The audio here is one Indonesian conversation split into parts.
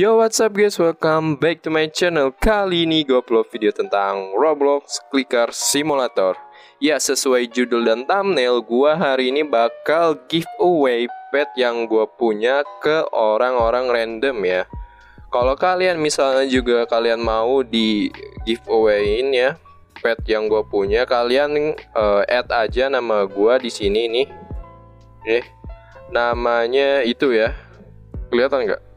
Yo what's up guys, welcome back to my channel. Kali ini gue upload video tentang Roblox Clicker Simulator. Ya sesuai judul dan thumbnail, gue hari ini bakal giveaway pet yang gue punya ke orang-orang random ya. Kalau kalian misalnya juga kalian mau di giveawayin ya pet yang gue punya Kalian uh, add aja nama gue di sini nih. Eh, namanya itu ya. Kelihatan nggak?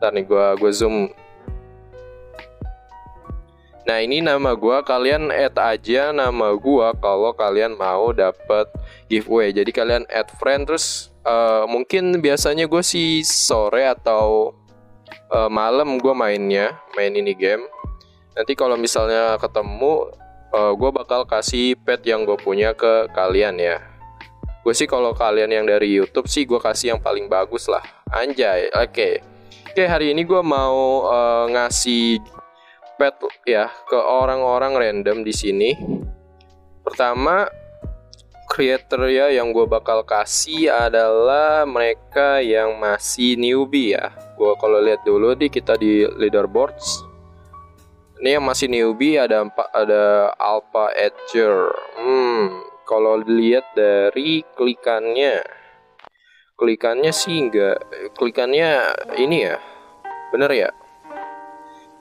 Ntar nih gua gua zoom. Nah ini nama gua kalian add aja nama gua kalau kalian mau dapat giveaway. Jadi kalian add friend terus uh, mungkin biasanya gue sih sore atau uh, malam gue mainnya main ini game. Nanti kalau misalnya ketemu uh, gue bakal kasih pet yang gue punya ke kalian ya. Gue sih kalau kalian yang dari YouTube sih gue kasih yang paling bagus lah. Anjay, oke. Okay. Oke, hari ini gue mau uh, ngasih pet ya ke orang-orang random di sini. Pertama, kriteria yang gue bakal kasih adalah mereka yang masih newbie ya. Gue kalau lihat dulu di kita di leaderboards. Ini yang masih newbie ada empat ada Alpha Edger. Hmm, kalau dilihat dari klikannya klikannya sih enggak klikannya ini ya. Bener ya?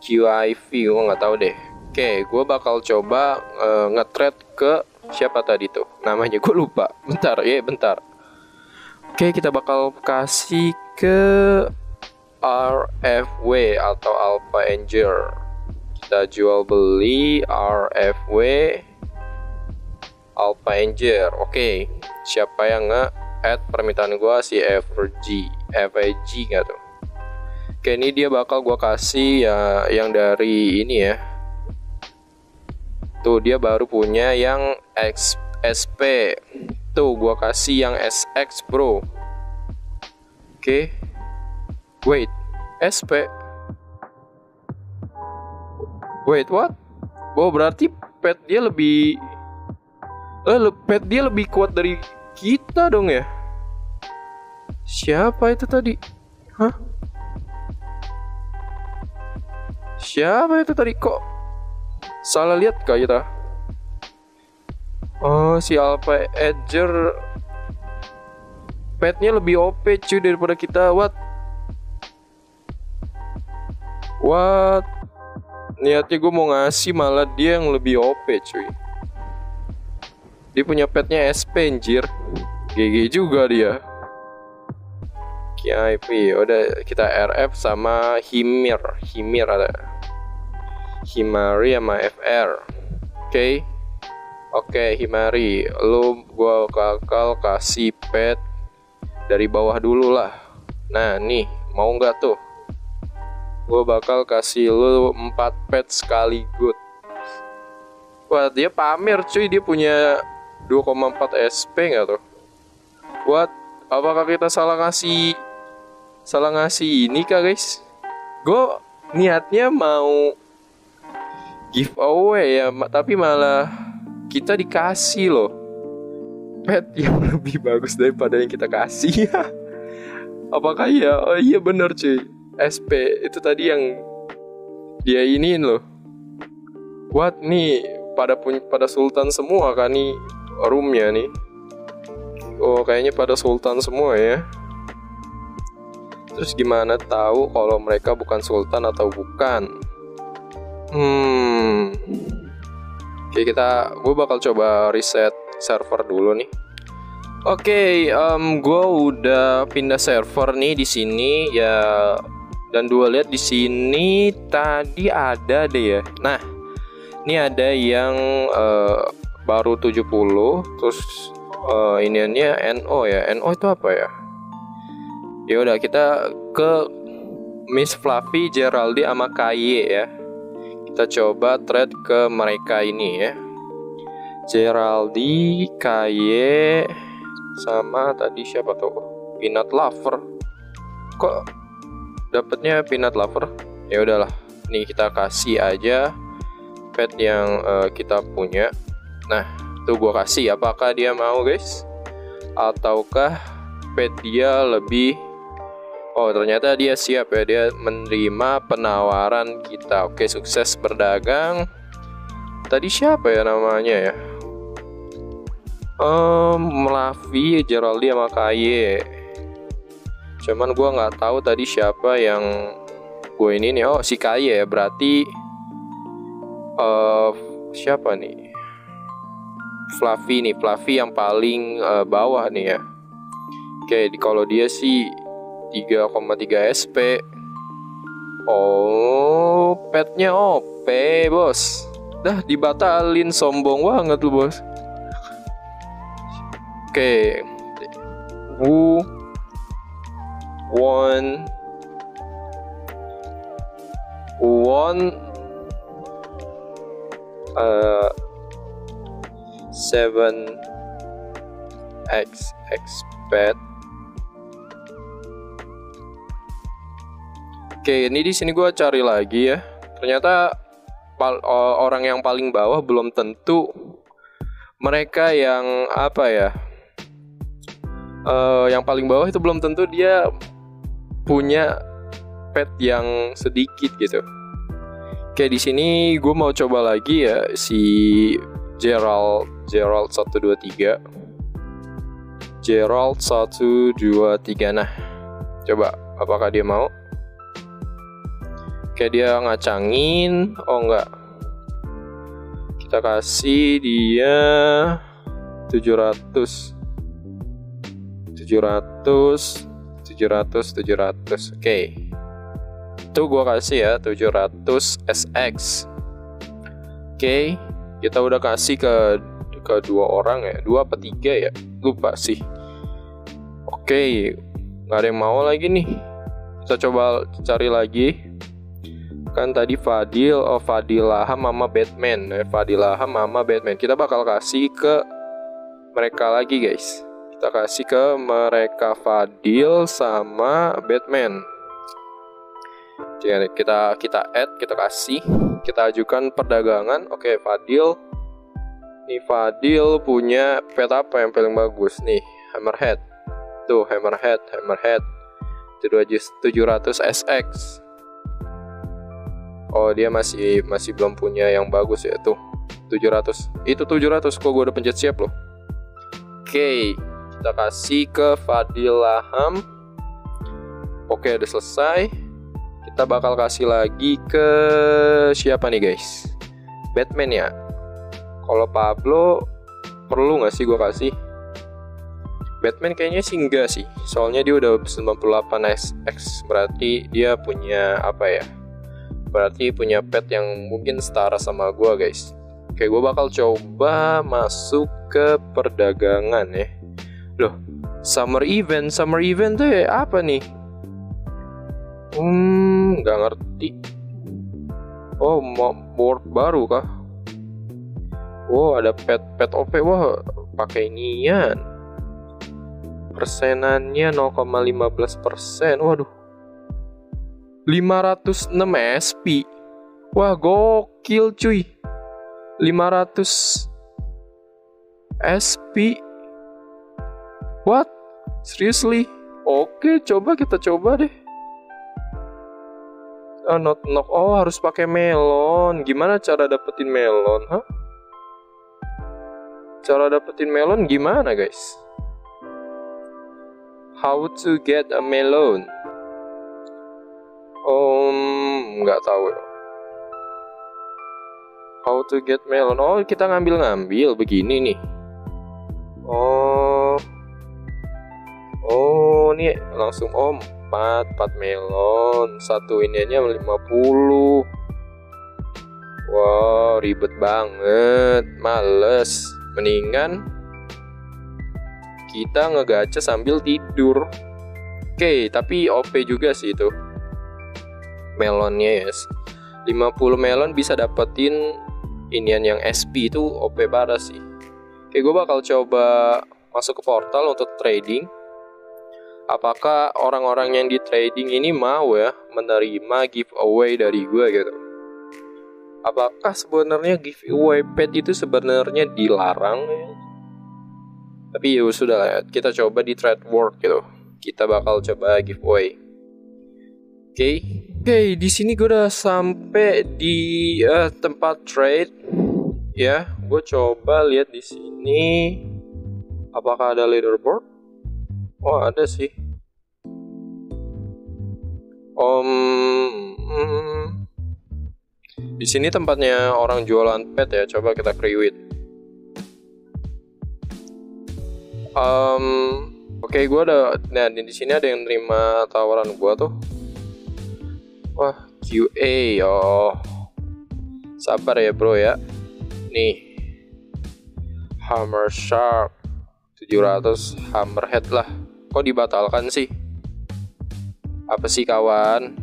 QIV gue nggak tahu deh. Oke gue bakal coba uh, nge ke siapa tadi tuh? Namanya gue lupa. Bentar ya bentar. Oke kita bakal kasih ke RFW atau Alpha Angel. Kita jual beli RFW Alpha Angel. Oke siapa yang nge add permintaan gue si FG FG nggak tuh? Oke ini dia bakal gue kasih ya yang dari ini ya. Tuh dia baru punya yang X, SP Tuh gue kasih yang SX bro. Oke. Wait SP Wait what? Oh berarti pet dia lebih Eh pet dia lebih kuat dari kita dong ya Siapa itu tadi? Hah? Siapa itu tadi kok? Salah lihat kah kita? Oh, si Alpha Edger petnya lebih OP cuy daripada kita. What? What? Niatnya gue mau ngasih malah dia yang lebih OP cuy. Dia punya petnya SP anjir. GG juga dia. KIP udah kita RF sama Himir. Himir ada. Himari sama FR oke. Okay. oke okay, Himari. Lu gua bakal kasih pet dari bawah dulu lah. Nah nih mau nggak tuh? Gua bakal kasih lu 4 pet sekali good wah dia pamer cuy. Dia punya 2,4 SP nggak tuh? Buat apakah kita salah ngasih salah ngasih ini kah guys? Gue niatnya mau giveaway ya, tapi malah kita dikasih loh pet yang lebih bagus daripada yang kita kasih. apakah iya? Oh iya bener cuy. SP itu tadi yang dia iniin loh. What nih pada pada sultan semua kan nih roomnya nih. Oh kayaknya pada sultan semua ya. Terus gimana tahu kalau mereka bukan sultan atau bukan? Hmm. Oke kita gue bakal coba reset server dulu nih. Oke, okay, um, gue udah pindah server nih di sini ya, dan dua lihat di sini tadi ada deh ya. Nah, ini ada yang uh, baru 70 terus uh, iniannya NO ya. NO itu apa ya? Ya udah kita ke Miss Fluffy Geraldine sama Kaye ya. Kita coba trade ke mereka ini ya. Geraldine Kaye sama tadi siapa tuh? Peanut Lover. Kok dapatnya Peanut Lover? Ya udahlah nih kita kasih aja pet yang uh, kita punya Nah, tuh gue kasih. Apakah dia mau guys? Ataukah pet dia lebih? Oh ternyata dia siap ya. Dia menerima penawaran kita. Oke sukses berdagang. Tadi siapa ya namanya ya? Um, Melavi, Geraldi sama Kaye. Cuman gue nggak tahu tadi siapa yang gue ini nih. Oh si Kaye ya. Berarti uh, Siapa nih Fluffy nih Fluffy yang paling uh, bawah nih ya Oke kalau dia sih 3,3 SP Oh, petnya OP, bos. Dah dibatalin sombong banget lu, bos. Oke. Wu one one uh seven x pet Oke, ini di sini gue cari lagi ya. Ternyata orang yang paling bawah belum tentu mereka yang apa ya? Uh, yang paling bawah itu belum tentu dia punya pet yang sedikit gitu. Oke, di sini gue mau coba lagi ya si Gerald Gerald 123. Gerald 123 nah. Coba apakah dia mau? kayak dia ngacangin oh enggak kita kasih dia 700 700 700 700 oke itu gua kasih ya 700 SX oke. Kita udah kasih ke ke dua orang ya. Dua apa tiga ya? Lupa sih. Oke nggak ada yang mau lagi nih. Kita coba cari lagi. Kan tadi Fadil oh Fadilah Mama Batman. Eh, Fadilah Mama Batman. Kita bakal kasih ke mereka lagi guys. Kita kasih ke mereka Fadil sama Batman. Jadi kita kita add kita kasih kita ajukan perdagangan. Oke okay, Fadil. Nih Fadil punya pet apa yang paling bagus? Nih Hammerhead. Tuh Hammerhead Hammerhead. 700 SX Oh dia masih masih belum punya yang bagus ya tuh. 700 Itu 700 kok gue udah pencet siap loh. Oke okay, kita kasih ke Fadil Laham. Oke udah selesai Kita bakal kasih lagi ke siapa nih guys? Batman ya? Kalau Pablo perlu gak sih gue kasih? Batman kayaknya sih enggak sih. Soalnya dia udah 98 X Berarti dia punya apa ya? Berarti punya pet yang mungkin setara sama gue guys. Oke gue bakal coba masuk ke perdagangan ya. Loh summer event summer event tuh ya apa nih? Hmm nggak ngerti oh board baru kah oh ada pet pet op wah pakai nian persenannya 0,15 persen waduh 506 SP. Wah, gokil cuy. 500 SP. What? Seriously? Oke, coba kita coba deh. Oh, not knock. Oh, harus pakai melon. Gimana cara dapetin melon, Hah? Cara dapetin melon gimana, guys? How to get a melon? Um, nggak tahu. How to get melon? Oh, kita ngambil-ngambil begini nih. Oh, oh, nih langsung om 4, 4 melon. Satu ininya 50. Wow, ribet banget. Males. Mendingan kita ngegacha sambil tidur. Oke, tapi OP juga sih itu melonnya ya 50 melon bisa dapetin inian yang SP itu OP parah sih Oke gue bakal coba masuk ke portal untuk trading Apakah orang-orang yang di trading ini mau ya menerima giveaway dari gue gitu? Apakah sebenarnya giveaway pet itu sebenarnya dilarang ya? Tapi ya sudah lah kita coba di trade world gitu. Kita bakal coba giveaway. Okay. oke okay, di sini gue udah sampai di uh, tempat trade. Ya gue coba lihat di sini. Apakah ada leaderboard oh ada sih. Om hmm, di sini tempatnya orang jualan pet ya. Coba kita kriwit um, oke okay, gue ada nah di sini ada yang nerima tawaran gue tuh. Wah QA oh. Sabar ya bro ya. Nih. Hammer Shark 700 Hammerhead lah kok dibatalkan sih? Apa sih kawan?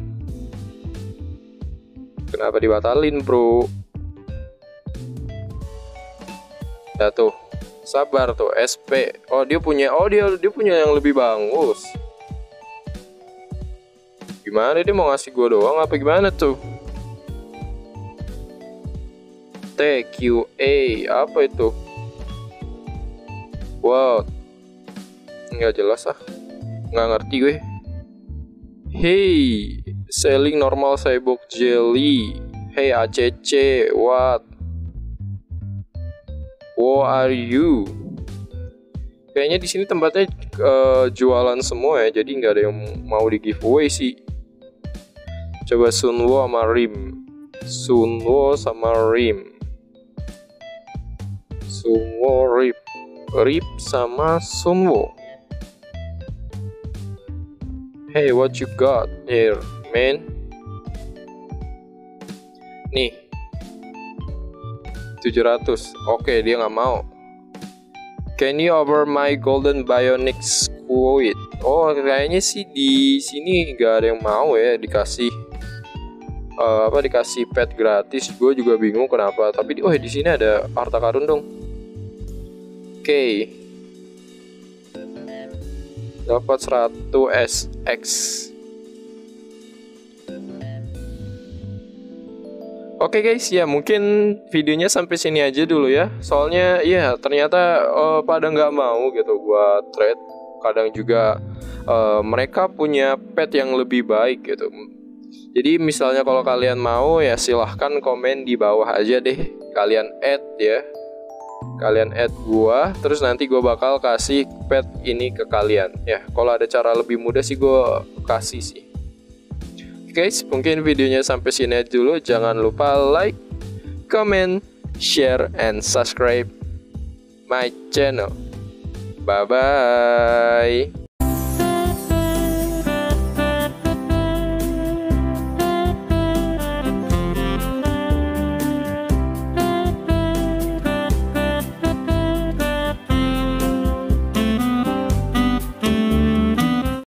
Kenapa dibatalin bro? Ya tuh sabar tuh SP oh dia punya oh dia dia punya yang lebih bagus. Gimana dia mau ngasih gua doang apa gimana tuh? TQA apa itu? Wow nggak jelas ah nggak ngerti gue Hey, selling normal cyborg jelly. Hey ACC, what? Who are you? Kayaknya di sini tempatnya uh, jualan semua ya, jadi nggak ada yang mau di giveaway sih. Coba Sunwo sama Rim. Sunwo sama Rim. Sunwo Rip. Rip sama Sunwo. Hey, what you got here, man? Nih. 700. Oke, dia nggak mau. Can you over my golden bionic squid? Oh, kayaknya sih di sini nggak ada yang mau ya dikasih uh, apa dikasih pet gratis. Gue juga bingung kenapa. Tapi oh di sini ada harta karun dong. Oke. Okay dapat 100 SX Oke okay guys, ya mungkin videonya sampai sini aja dulu ya. Soalnya ya ternyata uh, pada nggak mau gitu buat trade. Kadang juga uh, mereka punya pet yang lebih baik gitu. Jadi misalnya kalau kalian mau ya silahkan komen di bawah aja deh. Kalian add ya kalian add gua terus nanti gua bakal kasih pet ini ke kalian. Ya kalau ada cara lebih mudah sih gua kasih sih. Guys mungkin videonya sampai sini aja dulu. Jangan lupa like comment share and subscribe my channel. Bye bye